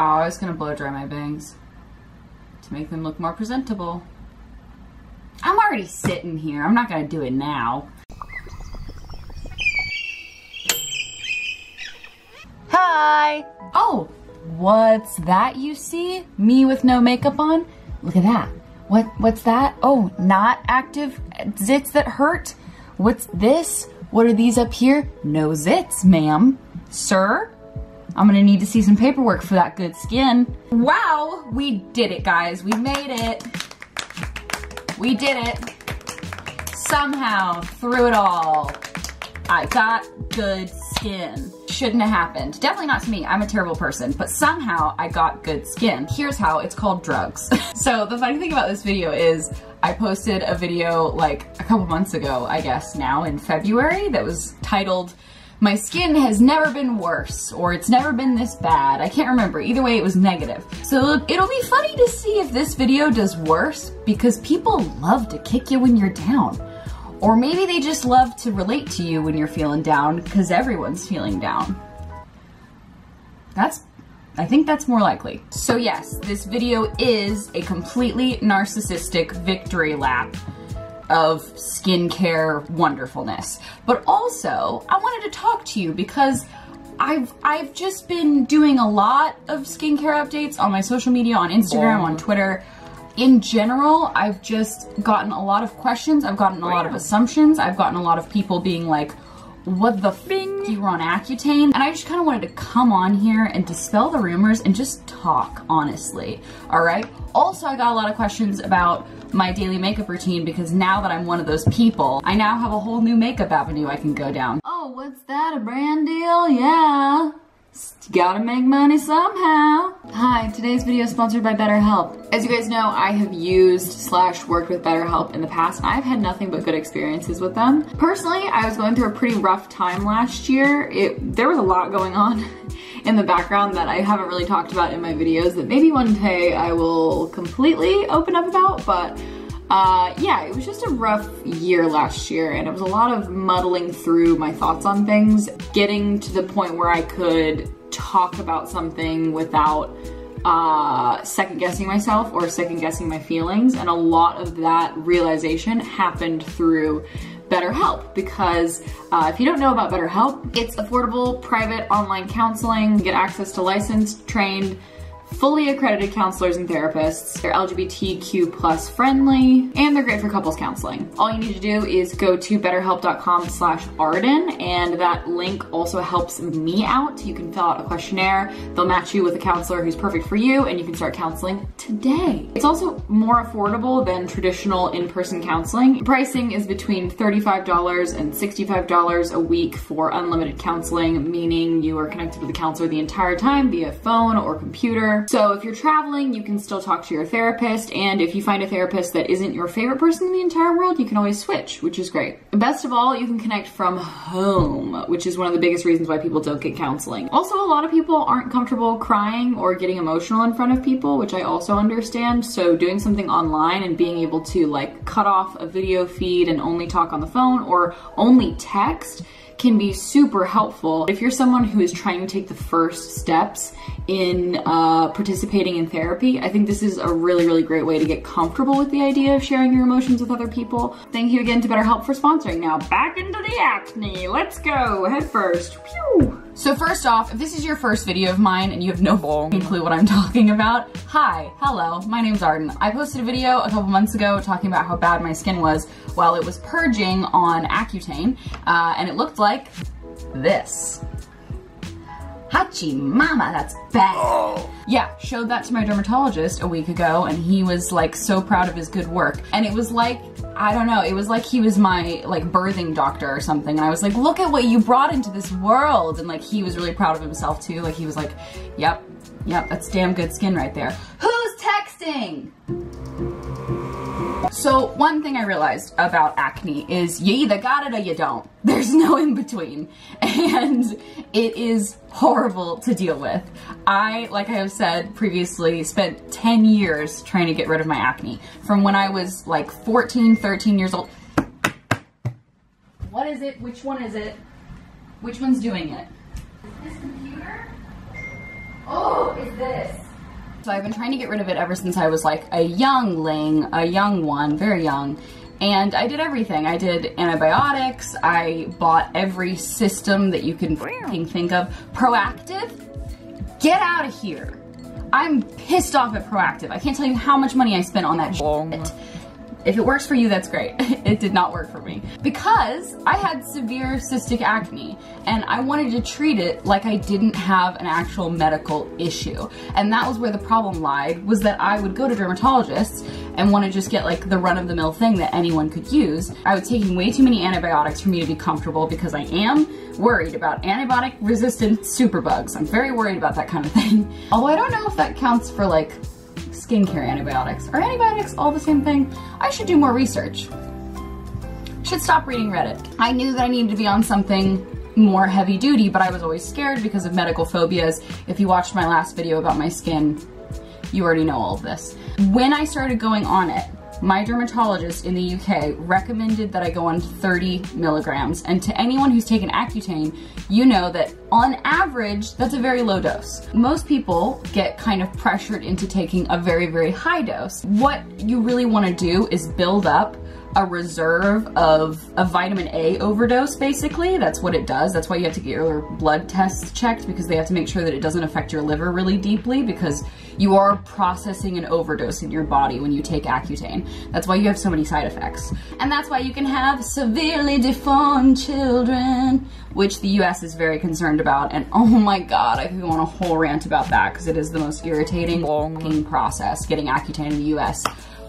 Oh, I was gonna blow dry my bangs to make them look more presentable. I'm already sitting here. I'm not gonna do it now. Hi! Oh, what's that you see? Me with no makeup on? Look at that. What, what's that? Oh, not active zits that hurt? What's this? What are these up here? No zits, ma'am. Sir? I'm gonna need to see some paperwork for that good skin. Wow, we did it, guys. We made it. We did it. Somehow, through it all, I got good skin. Shouldn't have happened. Definitely not to me. I'm a terrible person, but somehow I got good skin. Here's how, it's called drugs. so the funny thing about this video is I posted a video like a couple months ago, I guess now in February, that was titled my skin has never been worse, or it's never been this bad. I can't remember. Either way, it was negative. So it'll be funny to see if this video does worse, because people love to kick you when you're down. Or maybe they just love to relate to you when you're feeling down, because everyone's feeling down. That's I think that's more likely. So yes, this video is a completely narcissistic victory lap of skincare wonderfulness. But also, I wanted to talk to you because I've I've just been doing a lot of skincare updates on my social media, on Instagram, on oh. Twitter. In general, I've just gotten a lot of questions. I've gotten a lot of assumptions. I've gotten a lot of people being like, what the Bing. you were on Accutane? And I just kind of wanted to come on here and dispel the rumors and just talk honestly, all right? Also, I got a lot of questions about my daily makeup routine because now that I'm one of those people, I now have a whole new makeup avenue I can go down. Oh, what's that, a brand deal? Yeah. Gotta make money somehow. Hi, today's video is sponsored by BetterHelp. As you guys know, I have used slash worked with BetterHelp in the past I've had nothing but good experiences with them. Personally, I was going through a pretty rough time last year. It, there was a lot going on in the background that I haven't really talked about in my videos that maybe one day I will completely open up about, but uh, yeah, it was just a rough year last year and it was a lot of muddling through my thoughts on things, getting to the point where I could talk about something without uh, second guessing myself or second guessing my feelings. And a lot of that realization happened through BetterHelp because uh, if you don't know about BetterHelp, it's affordable private online counseling, you get access to licensed, trained, fully accredited counselors and therapists. They're LGBTQ plus friendly, and they're great for couples counseling. All you need to do is go to betterhelp.com slash Arden, and that link also helps me out. You can fill out a questionnaire. They'll match you with a counselor who's perfect for you, and you can start counseling today. It's also more affordable than traditional in-person counseling. Pricing is between $35 and $65 a week for unlimited counseling, meaning you are connected with a counselor the entire time via phone or computer. So if you're traveling, you can still talk to your therapist. And if you find a therapist that isn't your favorite person in the entire world, you can always switch, which is great. Best of all, you can connect from home, which is one of the biggest reasons why people don't get counseling. Also, a lot of people aren't comfortable crying or getting emotional in front of people, which I also understand. So doing something online and being able to like cut off a video feed and only talk on the phone or only text can be super helpful. If you're someone who is trying to take the first steps in uh, participating in therapy, I think this is a really, really great way to get comfortable with the idea of sharing your emotions with other people. Thank you again to BetterHelp for sponsoring. Now back into the acne. Let's go head first. Pew. So first off, if this is your first video of mine and you have no clue what I'm talking about, hi, hello, my name's Arden. I posted a video a couple months ago talking about how bad my skin was while it was purging on Accutane, uh, and it looked like this. Hachi mama, that's bad. Yeah, showed that to my dermatologist a week ago and he was like so proud of his good work. And it was like, I don't know, it was like he was my like birthing doctor or something. And I was like, look at what you brought into this world. And like he was really proud of himself too. Like he was like, yep, yep, that's damn good skin right there. Who's texting? So one thing I realized about acne is you either got it or you don't. There's no in between. And it is horrible to deal with. I, like I have said previously, spent 10 years trying to get rid of my acne. From when I was like 14, 13 years old. What is it? Which one is it? Which one's doing it? Is this computer? Oh, is this? So I've been trying to get rid of it ever since I was like a youngling, a young one, very young. And I did everything. I did antibiotics. I bought every system that you can think of. Proactiv, get out of here. I'm pissed off at Proactiv. I can't tell you how much money I spent on that shit. If it works for you, that's great. it did not work for me. Because I had severe cystic acne and I wanted to treat it like I didn't have an actual medical issue. And that was where the problem lied, was that I would go to dermatologists and want to just get like the run of the mill thing that anyone could use. I was taking way too many antibiotics for me to be comfortable because I am worried about antibiotic resistant superbugs. I'm very worried about that kind of thing. Although I don't know if that counts for like skincare antibiotics. Are antibiotics all the same thing? I should do more research. Should stop reading Reddit. I knew that I needed to be on something more heavy duty, but I was always scared because of medical phobias. If you watched my last video about my skin, you already know all of this. When I started going on it, my dermatologist in the UK recommended that I go on 30 milligrams. And to anyone who's taken Accutane, you know that on average, that's a very low dose. Most people get kind of pressured into taking a very, very high dose. What you really wanna do is build up a reserve of a vitamin A overdose, basically. That's what it does. That's why you have to get your blood tests checked because they have to make sure that it doesn't affect your liver really deeply because you are processing an overdose in your body when you take Accutane. That's why you have so many side effects. And that's why you can have severely deformed children, which the US is very concerned about. And oh my God, I could go on a whole rant about that because it is the most irritating process getting Accutane in the US.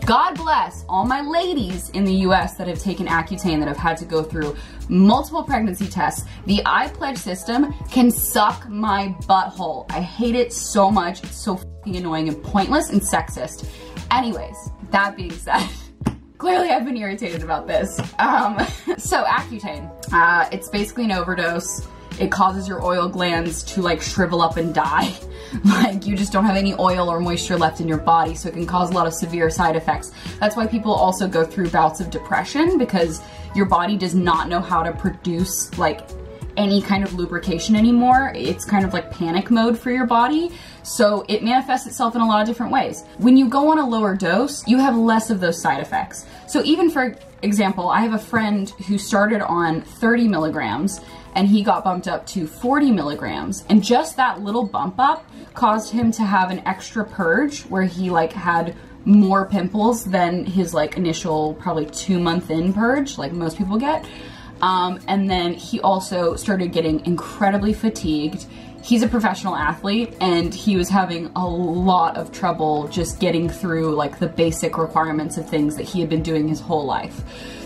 God bless all my ladies in the US that have taken Accutane that have had to go through multiple pregnancy tests. The iPledge system can suck my butthole. I hate it so much. It's so annoying and pointless and sexist. Anyways, that being said, clearly I've been irritated about this. Um, so Accutane, uh, it's basically an overdose. It causes your oil glands to like shrivel up and die. like you just don't have any oil or moisture left in your body so it can cause a lot of severe side effects. That's why people also go through bouts of depression because your body does not know how to produce like any kind of lubrication anymore. It's kind of like panic mode for your body. So it manifests itself in a lot of different ways. When you go on a lower dose, you have less of those side effects. So even for example, I have a friend who started on 30 milligrams and he got bumped up to 40 milligrams. And just that little bump up caused him to have an extra purge where he like had more pimples than his like initial probably two month in purge like most people get. Um, and then he also started getting incredibly fatigued. He's a professional athlete and he was having a lot of trouble just getting through like the basic requirements of things that he had been doing his whole life.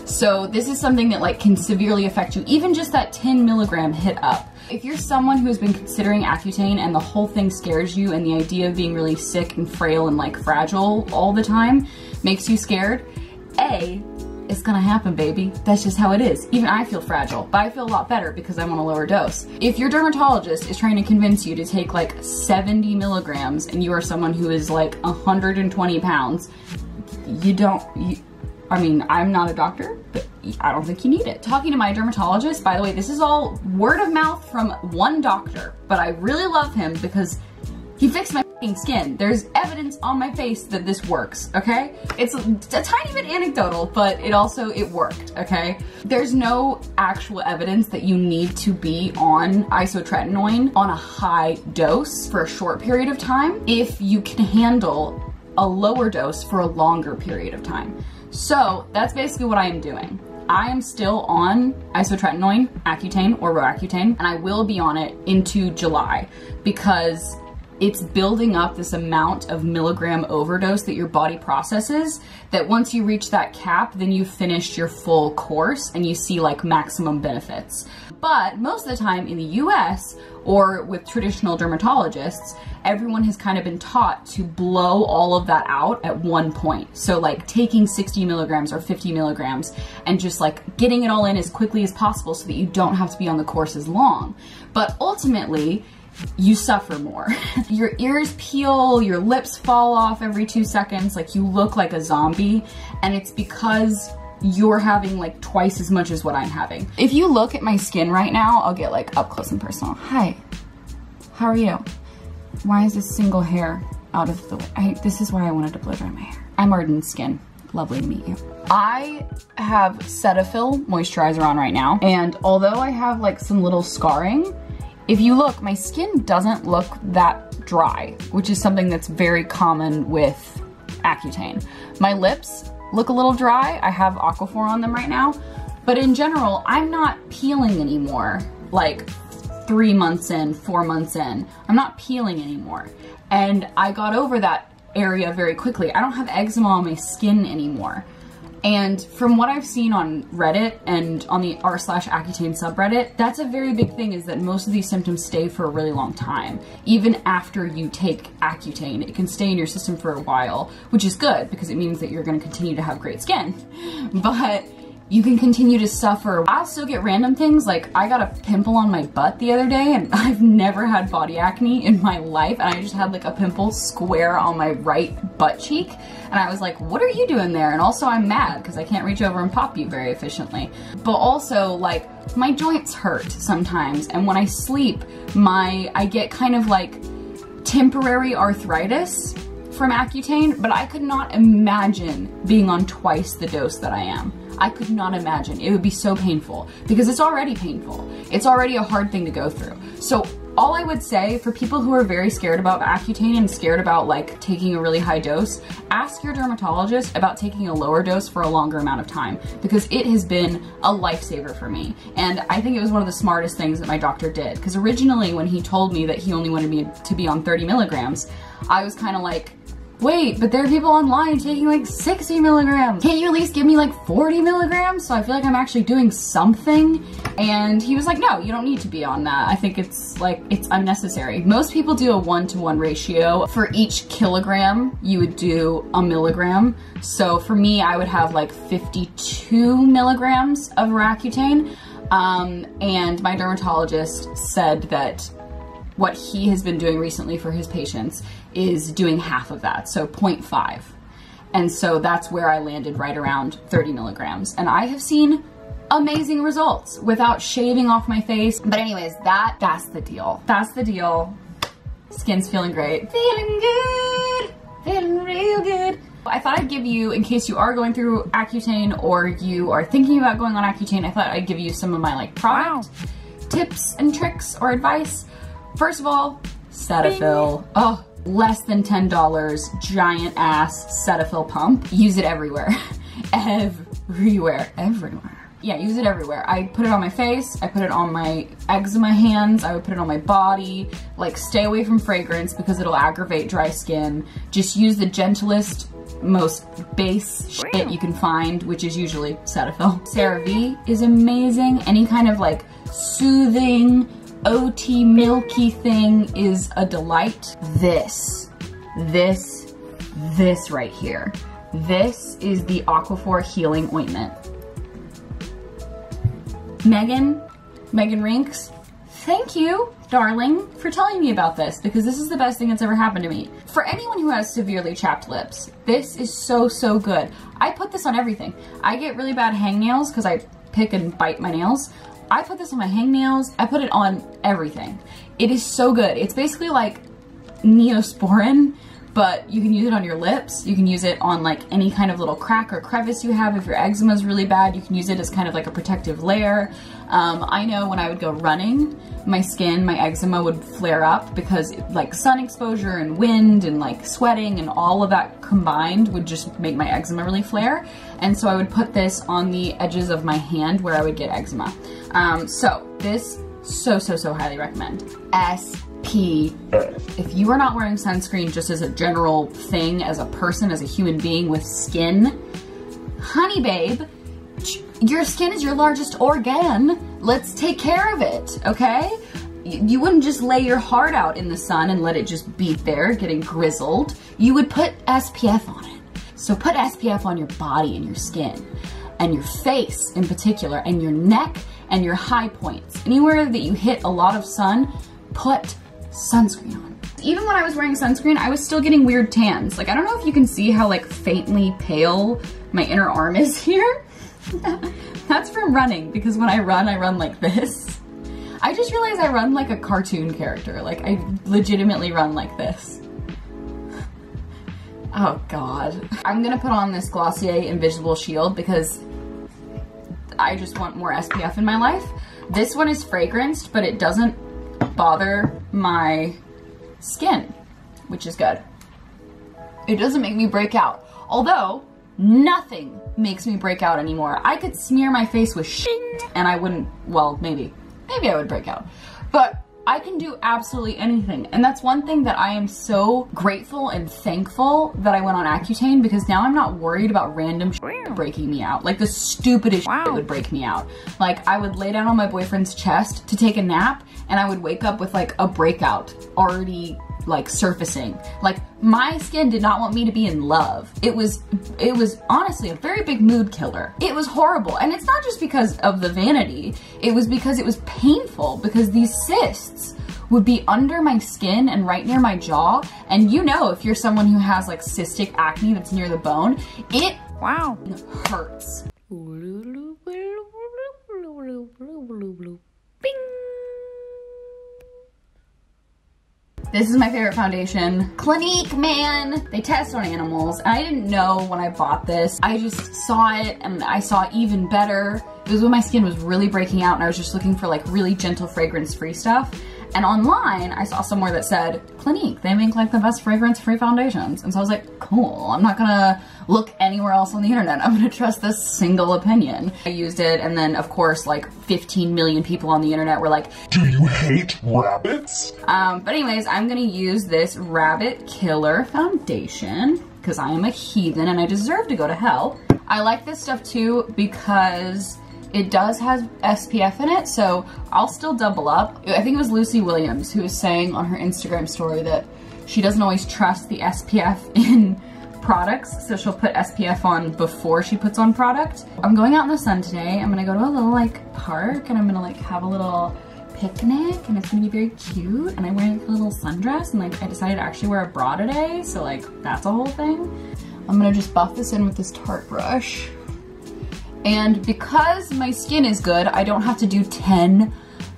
So this is something that like can severely affect you, even just that 10 milligram hit up. If you're someone who has been considering Accutane and the whole thing scares you and the idea of being really sick and frail and like fragile all the time makes you scared, A, it's gonna happen, baby. That's just how it is. Even I feel fragile, but I feel a lot better because I'm on a lower dose. If your dermatologist is trying to convince you to take like 70 milligrams and you are someone who is like 120 pounds, you don't, you, I mean, I'm not a doctor, but I don't think you need it. Talking to my dermatologist, by the way, this is all word of mouth from one doctor, but I really love him because he fixed my skin. There's evidence on my face that this works, okay? It's a, a, tiny bit anecdotal, but it also, it worked, okay? There's no actual evidence that you need to be on isotretinoin on a high dose for a short period of time if you can handle a lower dose for a longer period of time. So that's basically what I am doing. I am still on isotretinoin, Accutane, or Roaccutane, and I will be on it into July because it's building up this amount of milligram overdose that your body processes that once you reach that cap, then you've finished your full course and you see like maximum benefits. But most of the time in the US or with traditional dermatologists, everyone has kind of been taught to blow all of that out at one point. So like taking 60 milligrams or 50 milligrams and just like getting it all in as quickly as possible so that you don't have to be on the course as long. But ultimately, you suffer more. your ears peel, your lips fall off every two seconds, like you look like a zombie, and it's because you're having like twice as much as what I'm having. If you look at my skin right now, I'll get like up close and personal. Hi, how are you? Why is this single hair out of the way. I, this is why I wanted to blow dry my hair. I'm Arden Skin. Lovely to meet you. I have Cetaphil moisturizer on right now, and although I have like some little scarring, if you look, my skin doesn't look that dry, which is something that's very common with Accutane. My lips look a little dry. I have Aquaphor on them right now, but in general, I'm not peeling anymore. Like three months in, four months in, I'm not peeling anymore. And I got over that area very quickly. I don't have eczema on my skin anymore. And from what I've seen on Reddit and on the r slash Accutane subreddit, that's a very big thing is that most of these symptoms stay for a really long time. Even after you take Accutane, it can stay in your system for a while, which is good because it means that you're gonna continue to have great skin. But you can continue to suffer. I'll still get random things, like I got a pimple on my butt the other day and I've never had body acne in my life and I just had like a pimple square on my right butt cheek and I was like, what are you doing there? And also I'm mad because I can't reach over and pop you very efficiently. But also like my joints hurt sometimes and when I sleep, my I get kind of like temporary arthritis from Accutane, but I could not imagine being on twice the dose that I am. I could not imagine. It would be so painful because it's already painful. It's already a hard thing to go through. So all I would say for people who are very scared about Accutane and scared about like taking a really high dose, ask your dermatologist about taking a lower dose for a longer amount of time because it has been a lifesaver for me. And I think it was one of the smartest things that my doctor did because originally when he told me that he only wanted me to be on 30 milligrams, I was kind of like, wait, but there are people online taking like 60 milligrams. Can't you at least give me like 40 milligrams? So I feel like I'm actually doing something. And he was like, no, you don't need to be on that. I think it's like, it's unnecessary. Most people do a one-to-one -one ratio. For each kilogram, you would do a milligram. So for me, I would have like 52 milligrams of Roaccutane. Um, and my dermatologist said that what he has been doing recently for his patients is doing half of that, so 0.5. And so that's where I landed right around 30 milligrams. And I have seen amazing results without shaving off my face. But anyways, that that's the deal. That's the deal. Skin's feeling great. Feeling good. Feeling real good. I thought I'd give you, in case you are going through Accutane or you are thinking about going on Accutane, I thought I'd give you some of my like product wow. tips and tricks or advice. First of all, Cetaphil. Bing. Oh, less than $10, giant ass Cetaphil pump. Use it everywhere. everywhere, everywhere. Yeah, use it everywhere. I put it on my face, I put it on my eczema hands, I would put it on my body. Like, stay away from fragrance because it'll aggravate dry skin. Just use the gentlest, most base shit you can find, which is usually Cetaphil. CeraVe is amazing. Any kind of like soothing, OT milky thing is a delight. This, this, this right here. This is the Aquaphor Healing Ointment. Megan, Meghan Rienks, thank you, darling, for telling me about this because this is the best thing that's ever happened to me. For anyone who has severely chapped lips, this is so, so good. I put this on everything. I get really bad hangnails because I pick and bite my nails. I put this on my hangnails. I put it on everything. It is so good. It's basically like Neosporin, but you can use it on your lips. You can use it on like any kind of little crack or crevice you have. If your eczema is really bad, you can use it as kind of like a protective layer. Um, I know when I would go running, my skin, my eczema would flare up because like sun exposure and wind and like sweating and all of that combined would just make my eczema really flare. And so I would put this on the edges of my hand where I would get eczema. Um, so this, so, so, so highly recommend. SP. If you are not wearing sunscreen just as a general thing, as a person, as a human being with skin, honey babe, your skin is your largest organ. Let's take care of it, okay? You wouldn't just lay your heart out in the sun and let it just beat there, getting grizzled. You would put SPF on it. So put SPF on your body and your skin and your face in particular and your neck and your high points. Anywhere that you hit a lot of sun, put sunscreen on. Even when I was wearing sunscreen, I was still getting weird tans. Like, I don't know if you can see how like faintly pale my inner arm is here. That's from running because when I run, I run like this. I just realized I run like a cartoon character. Like I legitimately run like this. Oh God. I'm gonna put on this Glossier Invisible Shield because I just want more SPF in my life. This one is fragranced, but it doesn't bother my skin, which is good. It doesn't make me break out. Although, nothing makes me break out anymore. I could smear my face with shit and I wouldn't, well, maybe. Maybe I would break out. But I can do absolutely anything. And that's one thing that I am so grateful and thankful that I went on Accutane because now I'm not worried about random breaking me out. Like the stupidest wow. would break me out. Like I would lay down on my boyfriend's chest to take a nap and I would wake up with like a breakout already like surfacing. Like my skin did not want me to be in love. It was, it was honestly a very big mood killer. It was horrible. And it's not just because of the vanity. It was because it was painful because these cysts would be under my skin and right near my jaw. And you know, if you're someone who has like cystic acne that's near the bone, it wow hurts. This is my favorite foundation. Clinique, man. They test on animals. I didn't know when I bought this. I just saw it and I saw even better. It was when my skin was really breaking out and I was just looking for like really gentle fragrance free stuff. And online, I saw somewhere that said, Clinique, they make like the best fragrance-free foundations. And so I was like, cool, I'm not gonna look anywhere else on the internet. I'm gonna trust this single opinion. I used it, and then of course, like 15 million people on the internet were like, Do you hate rabbits? Um, but anyways, I'm gonna use this Rabbit Killer Foundation because I am a heathen and I deserve to go to hell. I like this stuff too because it does have SPF in it, so I'll still double up. I think it was Lucy Williams who was saying on her Instagram story that she doesn't always trust the SPF in products, so she'll put SPF on before she puts on product. I'm going out in the sun today. I'm gonna go to a little like park and I'm gonna like have a little picnic and it's gonna be very cute and I'm wearing a little sundress and like I decided to actually wear a bra today so like that's a whole thing. I'm gonna just buff this in with this Tarte brush. And because my skin is good, I don't have to do 10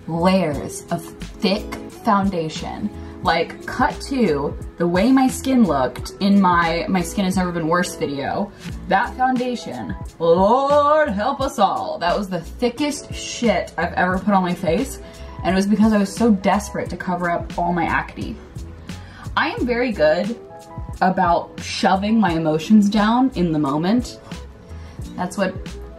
layers of thick foundation. Like cut to the way my skin looked in my My Skin Has Never Been Worse video, that foundation, Lord help us all. That was the thickest shit I've ever put on my face. And it was because I was so desperate to cover up all my acne. I am very good about shoving my emotions down in the moment. That's what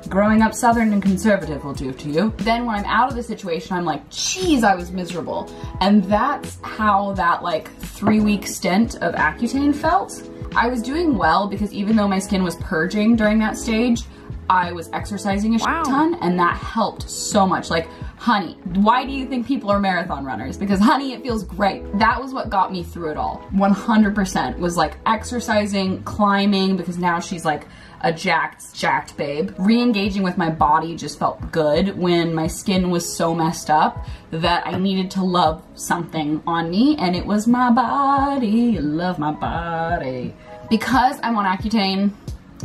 growing up Southern and conservative will do to you. Then when I'm out of the situation, I'm like, geez, I was miserable. And that's how that like three week stint of Accutane felt. I was doing well because even though my skin was purging during that stage, I was exercising a wow. ton and that helped so much. Like, honey, why do you think people are marathon runners? Because honey, it feels great. That was what got me through it all. 100% was like exercising, climbing, because now she's like a jacked, jacked babe. Re-engaging with my body just felt good when my skin was so messed up that I needed to love something on me and it was my body, love my body. Because I'm on Accutane,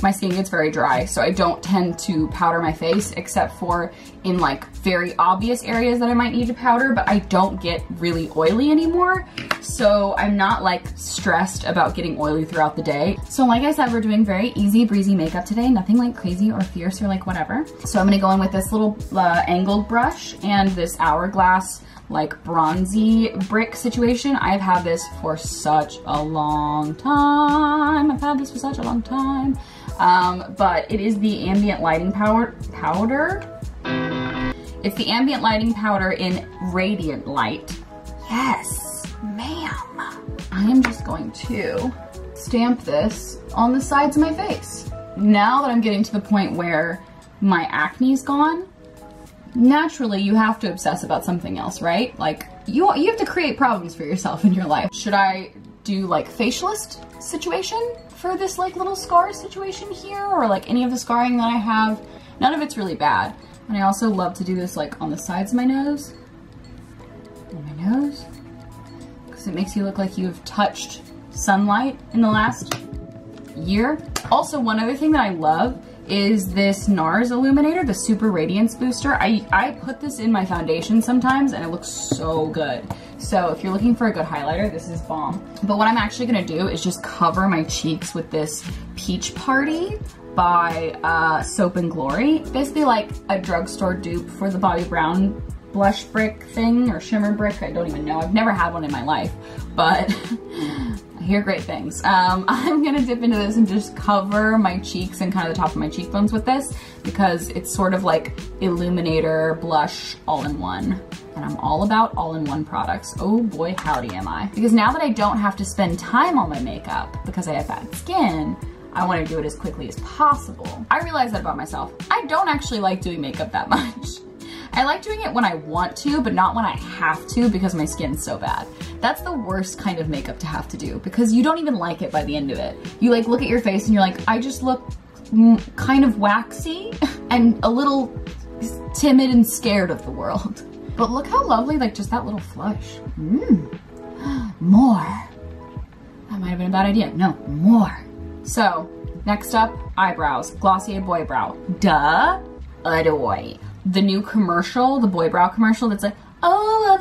my skin gets very dry, so I don't tend to powder my face except for in like very obvious areas that I might need to powder, but I don't get really oily anymore. So I'm not like stressed about getting oily throughout the day. So like I said, we're doing very easy breezy makeup today, nothing like crazy or fierce or like whatever. So I'm gonna go in with this little uh, angled brush and this hourglass like bronzy brick situation. I've had this for such a long time. I've had this for such a long time. Um, but it is the ambient lighting powder. powder. It's the ambient lighting powder in radiant light. Yes, ma'am. I am just going to stamp this on the sides of my face. Now that I'm getting to the point where my acne's gone, naturally you have to obsess about something else, right? Like you, you have to create problems for yourself in your life. Should I do like facialist situation for this like little scar situation here or like any of the scarring that I have. None of it's really bad. And I also love to do this like on the sides of my nose. On my nose. Because it makes you look like you've touched sunlight in the last year. Also, one other thing that I love is this NARS illuminator, the Super Radiance Booster. I, I put this in my foundation sometimes and it looks so good. So if you're looking for a good highlighter, this is bomb. But what I'm actually gonna do is just cover my cheeks with this Peach Party by uh, Soap and Glory. Basically like a drugstore dupe for the Bobbi Brown blush brick thing or shimmer brick. I don't even know. I've never had one in my life, but I hear great things. Um, I'm gonna dip into this and just cover my cheeks and kind of the top of my cheekbones with this because it's sort of like illuminator blush all in one. And I'm all about all-in-one products. Oh boy, howdy am I. Because now that I don't have to spend time on my makeup because I have bad skin, I wanna do it as quickly as possible. I realize that about myself. I don't actually like doing makeup that much. I like doing it when I want to, but not when I have to because my skin's so bad. That's the worst kind of makeup to have to do because you don't even like it by the end of it. You like look at your face and you're like, I just look kind of waxy and a little timid and scared of the world. But look how lovely, like just that little flush. Mmm, more. That might have been a bad idea. No, more. So, next up, eyebrows. Glossier Boy Brow. Duh, adoy the new commercial, the boy brow commercial that's like, oh,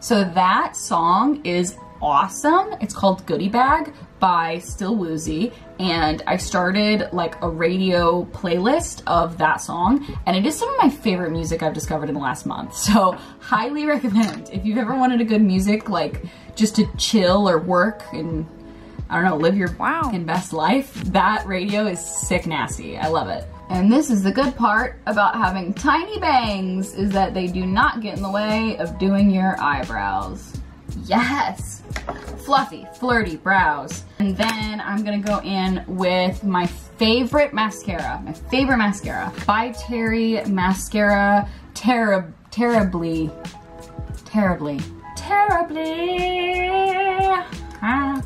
so that song is awesome. It's called Goodie Bag by Still Woozy. And I started like a radio playlist of that song. And it is some of my favorite music I've discovered in the last month. So highly recommend if you've ever wanted a good music, like just to chill or work and I don't know, live your wow. best life, that radio is sick nasty. I love it. And this is the good part about having tiny bangs is that they do not get in the way of doing your eyebrows. Yes! Fluffy, flirty brows. And then I'm gonna go in with my favorite mascara, my favorite mascara, by Terry Mascara Terri Terribly, Terribly, Terribly. Ah.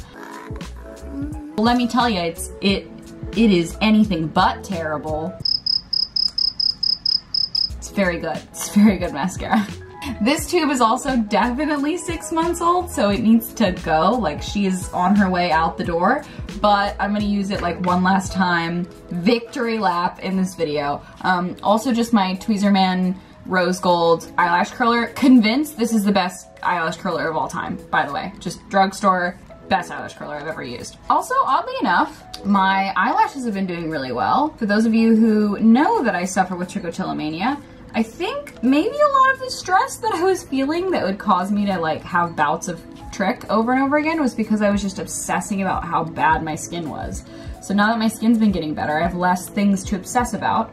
Let me tell you, it's it it is anything but terrible. It's very good. It's very good mascara. This tube is also definitely six months old, so it needs to go. Like, she is on her way out the door, but I'm gonna use it like one last time. Victory lap in this video. Um, also just my Tweezerman rose gold eyelash curler. Convinced this is the best eyelash curler of all time, by the way. Just drugstore, best eyelash curler I've ever used. Also, oddly enough, my eyelashes have been doing really well. For those of you who know that I suffer with trichotillomania, I think maybe a lot of the stress that I was feeling that would cause me to like have bouts of trich over and over again was because I was just obsessing about how bad my skin was. So now that my skin's been getting better, I have less things to obsess about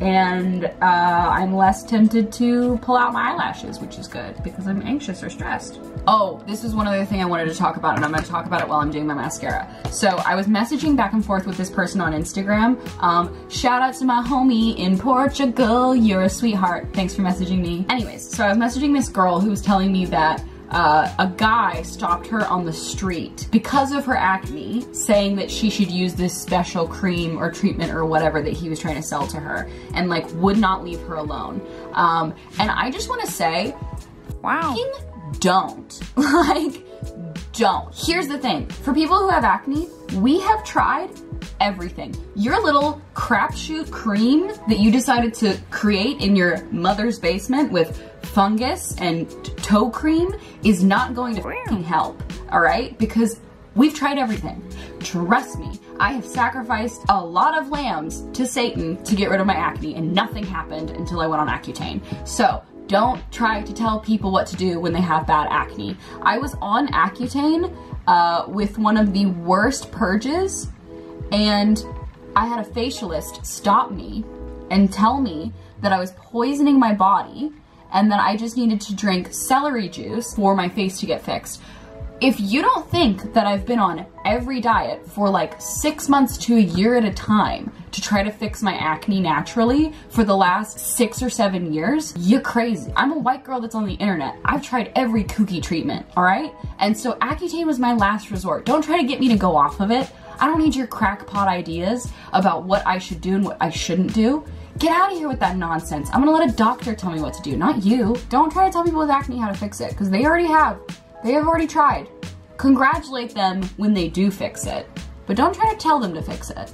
and uh, I'm less tempted to pull out my eyelashes, which is good because I'm anxious or stressed. Oh, this is one other thing I wanted to talk about and I'm gonna talk about it while I'm doing my mascara. So I was messaging back and forth with this person on Instagram. Um, shout out to my homie in Portugal. You're a sweetheart. Thanks for messaging me. Anyways, so I was messaging this girl who was telling me that uh, a guy stopped her on the street because of her acne, saying that she should use this special cream or treatment or whatever that he was trying to sell to her, and like would not leave her alone. Um, and I just want to say, wow, don't like don't. Here's the thing: for people who have acne, we have tried everything. Your little crapshoot cream that you decided to create in your mother's basement with fungus and toe cream is not going to help, all right? Because we've tried everything. Trust me, I have sacrificed a lot of lambs to Satan to get rid of my acne and nothing happened until I went on Accutane. So don't try to tell people what to do when they have bad acne. I was on Accutane uh, with one of the worst purges and I had a facialist stop me and tell me that I was poisoning my body and that I just needed to drink celery juice for my face to get fixed. If you don't think that I've been on every diet for like six months to a year at a time to try to fix my acne naturally for the last six or seven years, you're crazy. I'm a white girl that's on the internet. I've tried every kooky treatment, all right? And so Accutane was my last resort. Don't try to get me to go off of it. I don't need your crackpot ideas about what I should do and what I shouldn't do. Get out of here with that nonsense. I'm gonna let a doctor tell me what to do, not you. Don't try to tell people with acne how to fix it, because they already have. They have already tried. Congratulate them when they do fix it, but don't try to tell them to fix it.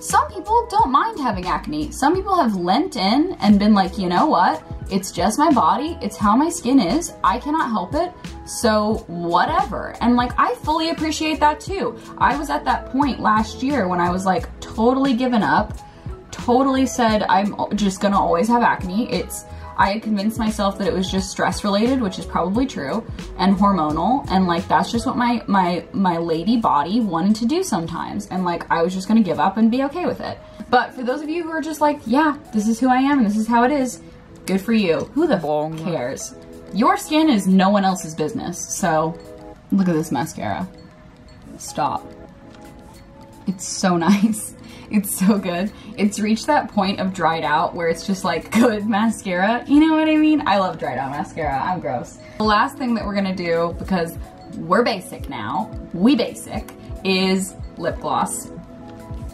Some people don't mind having acne. Some people have lent in and been like, you know what? It's just my body. It's how my skin is. I cannot help it. So whatever. And like, I fully appreciate that too. I was at that point last year when I was like totally given up, totally said, I'm just gonna always have acne. It's, I had convinced myself that it was just stress related, which is probably true, and hormonal, and like that's just what my my my lady body wanted to do sometimes, and like I was just gonna give up and be okay with it. But for those of you who are just like, yeah, this is who I am and this is how it is, good for you. Who the f cares? Your skin is no one else's business. So look at this mascara. Stop. It's so nice. It's so good. It's reached that point of dried out where it's just like good mascara. You know what I mean? I love dried out mascara. I'm gross. The last thing that we're gonna do, because we're basic now, we basic, is lip gloss.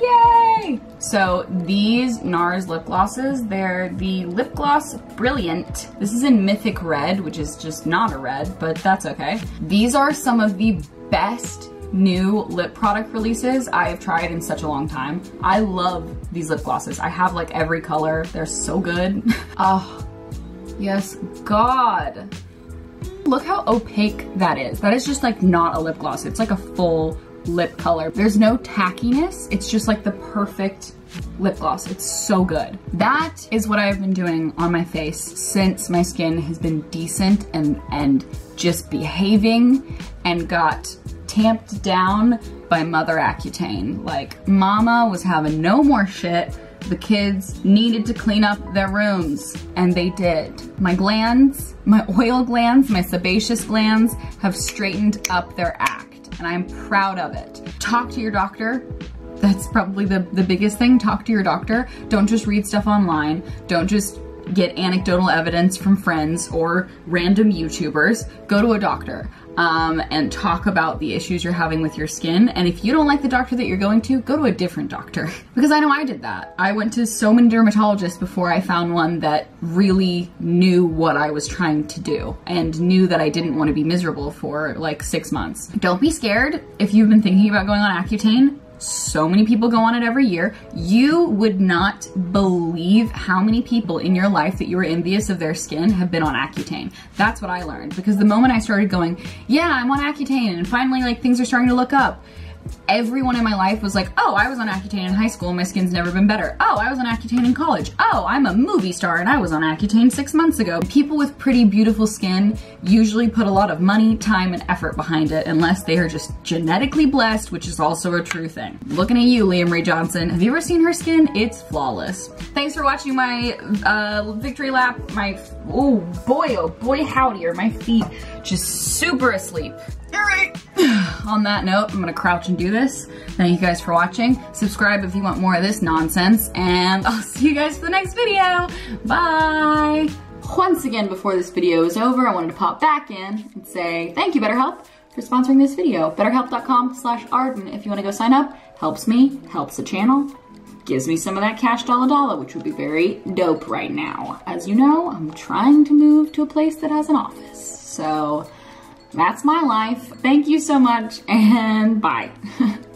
Yay! So these NARS lip glosses, they're the Lip Gloss Brilliant. This is in Mythic Red, which is just not a red, but that's okay. These are some of the best new lip product releases I have tried in such a long time. I love these lip glosses. I have like every color. They're so good. oh, yes, God. Look how opaque that is. That is just like not a lip gloss. It's like a full lip color. There's no tackiness. It's just like the perfect lip gloss. It's so good. That is what I've been doing on my face since my skin has been decent and, and just behaving and got tamped down by Mother Accutane. Like, mama was having no more shit. The kids needed to clean up their rooms, and they did. My glands, my oil glands, my sebaceous glands have straightened up their act, and I'm proud of it. Talk to your doctor. That's probably the, the biggest thing. Talk to your doctor. Don't just read stuff online. Don't just get anecdotal evidence from friends or random YouTubers. Go to a doctor um, and talk about the issues you're having with your skin. And if you don't like the doctor that you're going to, go to a different doctor. because I know I did that. I went to so many dermatologists before I found one that really knew what I was trying to do and knew that I didn't want to be miserable for like six months. Don't be scared if you've been thinking about going on Accutane so many people go on it every year. You would not believe how many people in your life that you were envious of their skin have been on Accutane. That's what I learned because the moment I started going, yeah, I'm on Accutane and finally like things are starting to look up, everyone in my life was like, oh, I was on Accutane in high school my skin's never been better. Oh, I was on Accutane in college. Oh, I'm a movie star and I was on Accutane six months ago. People with pretty beautiful skin usually put a lot of money, time, and effort behind it unless they are just genetically blessed, which is also a true thing. Looking at you, Lia Marie Johnson. Have you ever seen her skin? It's flawless. Thanks for watching my uh, victory lap. My, oh boy, oh boy howdy, are my feet just super asleep. All right. On that note, I'm gonna crouch and do this. Thank you guys for watching. Subscribe if you want more of this nonsense, and I'll see you guys for the next video. Bye. Once again, before this video is over, I wanted to pop back in and say thank you, BetterHelp, for sponsoring this video. BetterHelp.com slash Arden if you wanna go sign up. Helps me, helps the channel, gives me some of that cash dollar dollar, which would be very dope right now. As you know, I'm trying to move to a place that has an office. So that's my life. Thank you so much and bye.